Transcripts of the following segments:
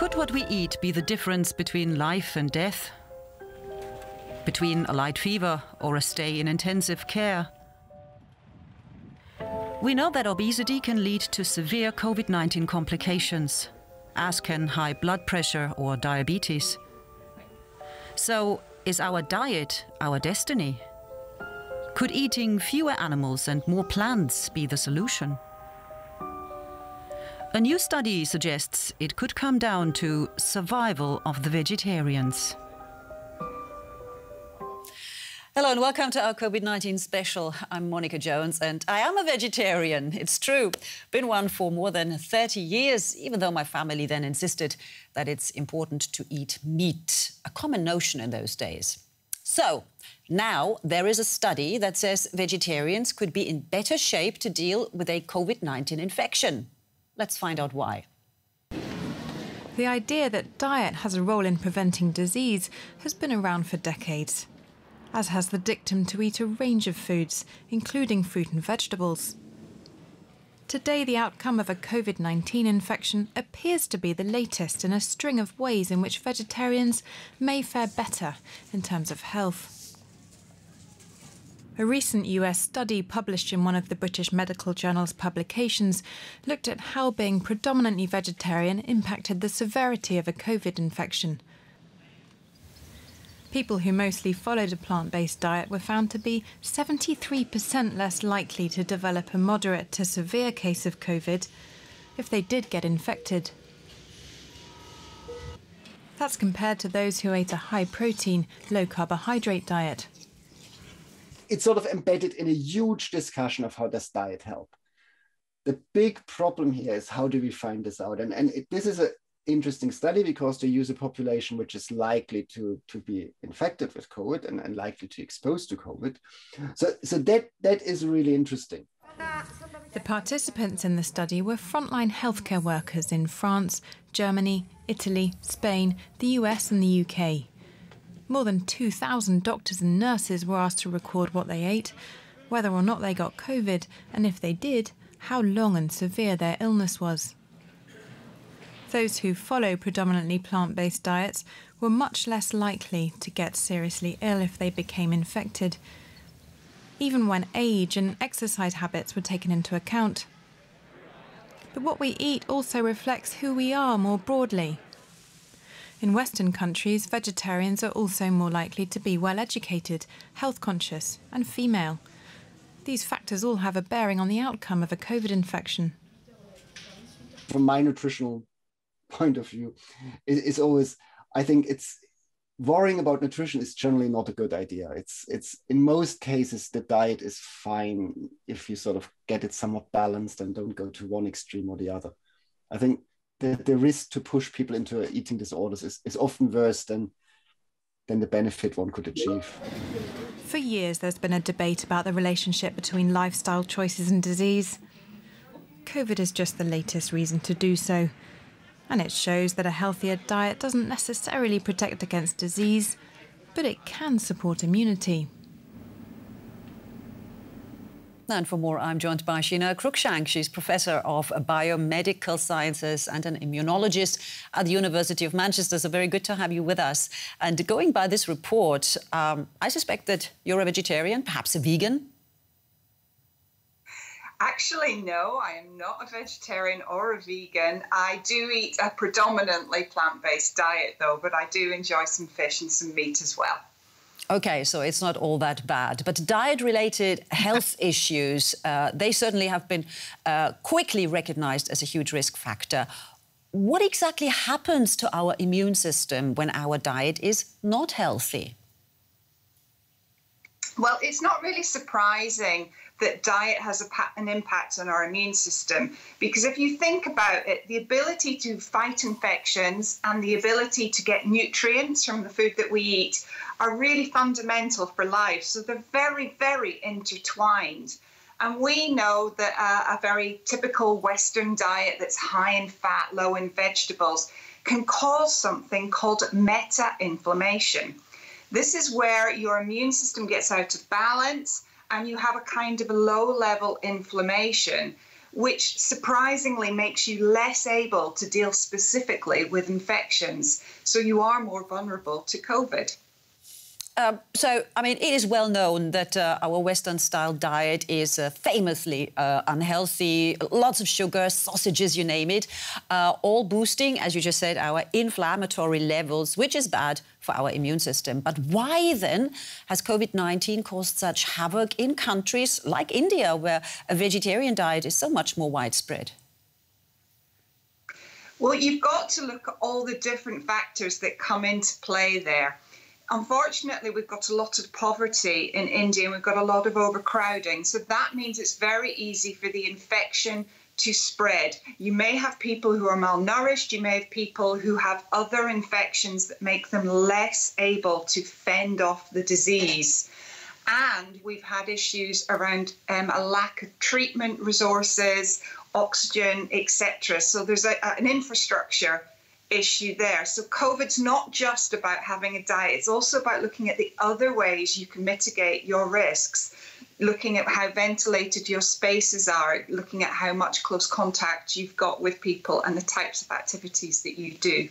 Could what we eat be the difference between life and death? Between a light fever or a stay in intensive care? We know that obesity can lead to severe COVID 19 complications, as can high blood pressure or diabetes. So, is our diet our destiny? Could eating fewer animals and more plants be the solution? A new study suggests it could come down to survival of the vegetarians. Hello and welcome to our COVID 19 special. I'm Monica Jones and I am a vegetarian. It's true. Been one for more than 30 years, even though my family then insisted that it's important to eat meat, a common notion in those days. So, now there is a study that says vegetarians could be in better shape to deal with a COVID 19 infection. Let's find out why. The idea that diet has a role in preventing disease has been around for decades, as has the dictum to eat a range of foods, including fruit and vegetables. Today, the outcome of a COVID 19 infection appears to be the latest in a string of ways in which vegetarians may fare better in terms of health. A recent US study published in one of the British Medical Journal's publications looked at how being predominantly vegetarian impacted the severity of a COVID infection. People who mostly followed a plant based diet were found to be 73% less likely to develop a moderate to severe case of COVID if they did get infected. That's compared to those who ate a high protein, low carbohydrate diet it's sort of embedded in a huge discussion of how does diet help. The big problem here is how do we find this out? And, and it, this is an interesting study because they use a population which is likely to, to be infected with COVID and, and likely to expose to COVID. So, so that, that is really interesting. The participants in the study were frontline healthcare workers in France, Germany, Italy, Spain, the US, and the UK. More than 2,000 doctors and nurses were asked to record what they ate, whether or not they got COVID, and if they did, how long and severe their illness was. Those who follow predominantly plant based diets were much less likely to get seriously ill if they became infected, even when age and exercise habits were taken into account. But what we eat also reflects who we are more broadly. In Western countries, vegetarians are also more likely to be well educated, health conscious, and female. These factors all have a bearing on the outcome of a COVID infection. From my nutritional point of view, it's always, I think it's worrying about nutrition is generally not a good idea. It's it's in most cases the diet is fine if you sort of get it somewhat balanced and don't go to one extreme or the other. I think the, the risk to push people into eating disorders is, is often worse than than the benefit one could achieve. For years, there's been a debate about the relationship between lifestyle choices and disease. COVID is just the latest reason to do so. And it shows that a healthier diet doesn't necessarily protect against disease, but it can support immunity. And for more, I'm joined by Sheena Cruickshank. She's Professor of Biomedical Sciences and an immunologist at the University of Manchester. So very good to have you with us. And going by this report, um, I suspect that you're a vegetarian, perhaps a vegan. Actually, no, I am not a vegetarian or a vegan. I do eat a predominantly plant based diet, though, but I do enjoy some fish and some meat as well. Okay, so it's not all that bad. But diet-related health issues, uh, they certainly have been uh, quickly recognized as a huge risk factor. What exactly happens to our immune system when our diet is not healthy? Well, it's not really surprising that diet has a, an impact on our immune system because if you think about it, the ability to fight infections and the ability to get nutrients from the food that we eat are really fundamental for life. So they're very, very intertwined. And we know that uh, a very typical Western diet that's high in fat, low in vegetables, can cause something called meta inflammation. This is where your immune system gets out of balance and you have a kind of a low level inflammation, which surprisingly makes you less able to deal specifically with infections. So you are more vulnerable to COVID. Um, so, I mean, it is well known that uh, our Western style diet is uh, famously uh, unhealthy, lots of sugar, sausages, you name it, uh, all boosting, as you just said, our inflammatory levels, which is bad for our immune system. But why then has COVID 19 caused such havoc in countries like India, where a vegetarian diet is so much more widespread? Well, you've got to look at all the different factors that come into play there unfortunately, we've got a lot of poverty in India and we've got a lot of overcrowding. So that means it's very easy for the infection to spread. You may have people who are malnourished, you may have people who have other infections that make them less able to fend off the disease. And we've had issues around um, a lack of treatment resources, oxygen, etc. So there's a, an infrastructure issue there. So COVID's not just about having a diet, it's also about looking at the other ways you can mitigate your risks, looking at how ventilated your spaces are, looking at how much close contact you've got with people and the types of activities that you do.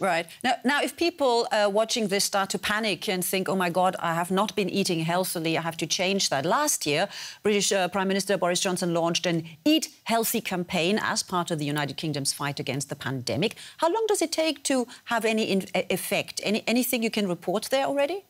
Right. Now, now if people uh, watching this start to panic and think, oh my God, I have not been eating healthily, I have to change that. Last year, British uh, Prime Minister Boris Johnson launched an Eat Healthy campaign as part of the United Kingdom's fight against the pandemic. How long does it take to have any effect? Any, anything you can report there already?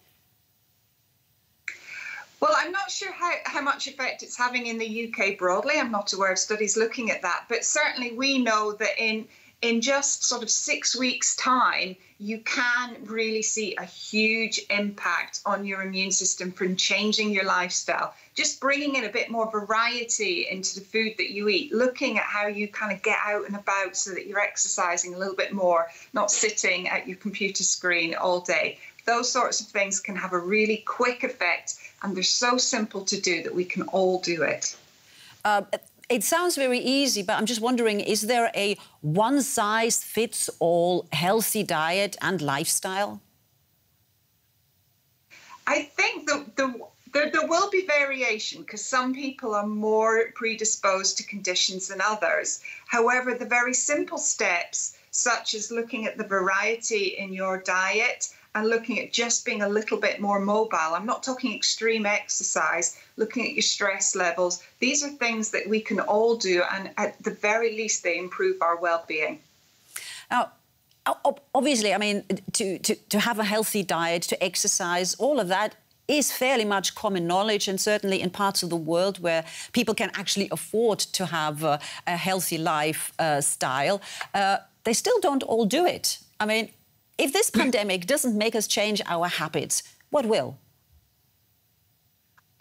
Well, I'm not sure how, how much effect it's having in the UK broadly. I'm not aware of studies looking at that. But certainly we know that in in just sort of six weeks' time, you can really see a huge impact on your immune system from changing your lifestyle. Just bringing in a bit more variety into the food that you eat, looking at how you kind of get out and about so that you're exercising a little bit more, not sitting at your computer screen all day. Those sorts of things can have a really quick effect, and they're so simple to do that we can all do it. Uh, it sounds very easy, but I'm just wondering is there a one size fits all healthy diet and lifestyle? I think the, the, there, there will be variation because some people are more predisposed to conditions than others. However, the very simple steps, such as looking at the variety in your diet, and looking at just being a little bit more mobile. I'm not talking extreme exercise, looking at your stress levels. These are things that we can all do, and at the very least, they improve our well being. Now, obviously, I mean, to, to, to have a healthy diet, to exercise, all of that is fairly much common knowledge, and certainly in parts of the world where people can actually afford to have a, a healthy lifestyle, uh, uh, they still don't all do it. I mean, if this pandemic doesn't make us change our habits, what will?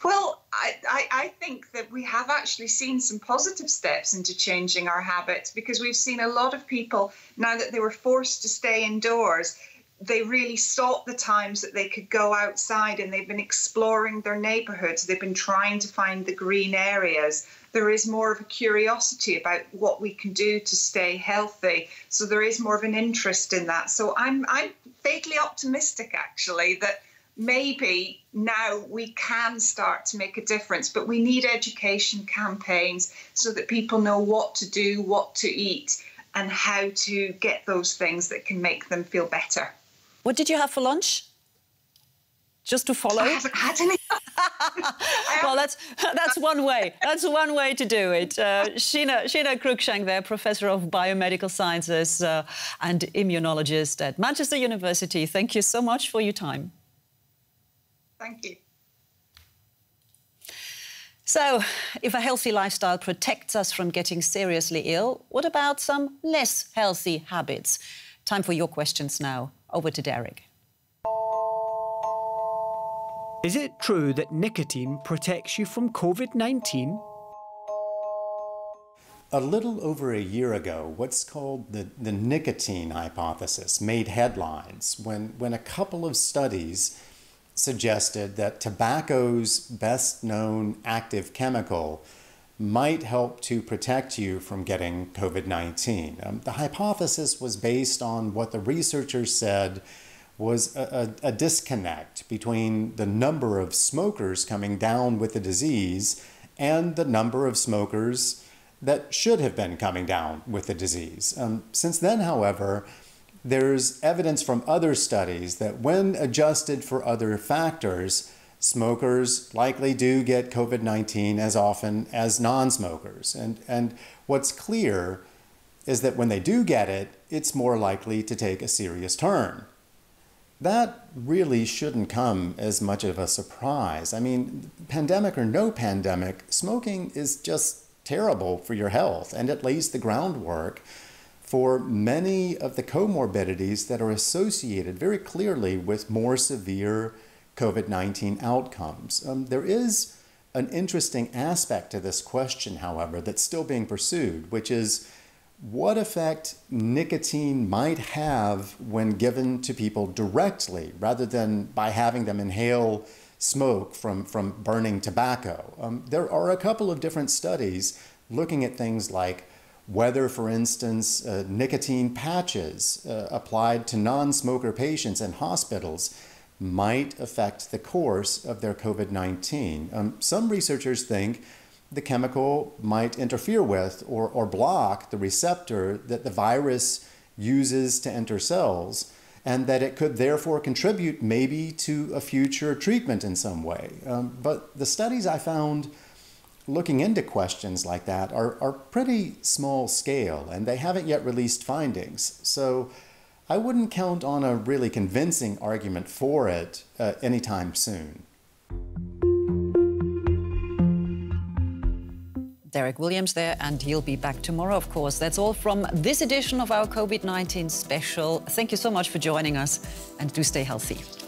Well, I, I, I, think that we have actually seen some positive steps into changing our habits because we've seen a lot of people now that they were forced to stay indoors they really sought the times that they could go outside and they've been exploring their neighborhoods. They've been trying to find the green areas. There is more of a curiosity about what we can do to stay healthy. So there is more of an interest in that. So I'm I'm vaguely optimistic actually that maybe now we can start to make a difference, but we need education campaigns so that people know what to do, what to eat, and how to get those things that can make them feel better. What did you have for lunch? Just to follow? I haven't had any. well, that's that's one way. That's one way to do it. Uh, Sheena, Sheena Cruickshank there, Professor of Biomedical Sciences uh, and Immunologist at Manchester University. Thank you so much for your time. Thank you. So, if a healthy lifestyle protects us from getting seriously ill, what about some less healthy habits? Time for your questions now. Over to Derek. Is it true that nicotine protects you from COVID 19? A little over a year ago, what's called the, the nicotine hypothesis made headlines when, when a couple of studies suggested that tobacco's best known active chemical might help to protect you from getting COVID 19. Um, the hypothesis was based on what the researchers said was a, a, a, disconnect between the number of smokers coming down with the disease and the number of smokers that should have been coming down with the disease. Um, since then, however, there's evidence from other studies that when adjusted for other factors, smokers likely do get COVID 19 as often as non smokers. And, and what's clear is that when they do get it, it's more likely to take a serious turn. That really shouldn't come as much of a surprise. I mean, pandemic or no pandemic, smoking is just terrible for your health and it lays the groundwork for many of the comorbidities that are associated very clearly with more severe COVID 19 outcomes. Um, there is an interesting aspect to this question, however, that's still being pursued, which is what effect nicotine might have when given to people directly rather than by having them inhale smoke from, from burning tobacco. Um, there are a couple of different studies looking at things like whether, for instance, uh, nicotine patches uh, applied to non smoker patients in hospitals might affect the course of their COVID 19. Um, some researchers think the chemical might interfere with or, or block the receptor that the virus uses to enter cells, and that it could therefore contribute maybe to a future treatment in some way. Um, but the studies I found looking into questions like that are, are pretty small scale and they haven't yet released findings. So I wouldn't count on a really convincing argument for it uh, anytime soon. Derek Williams there, and he'll be back tomorrow, of course. That's all from this edition of our COVID 19 special. Thank you so much for joining us, and do stay healthy.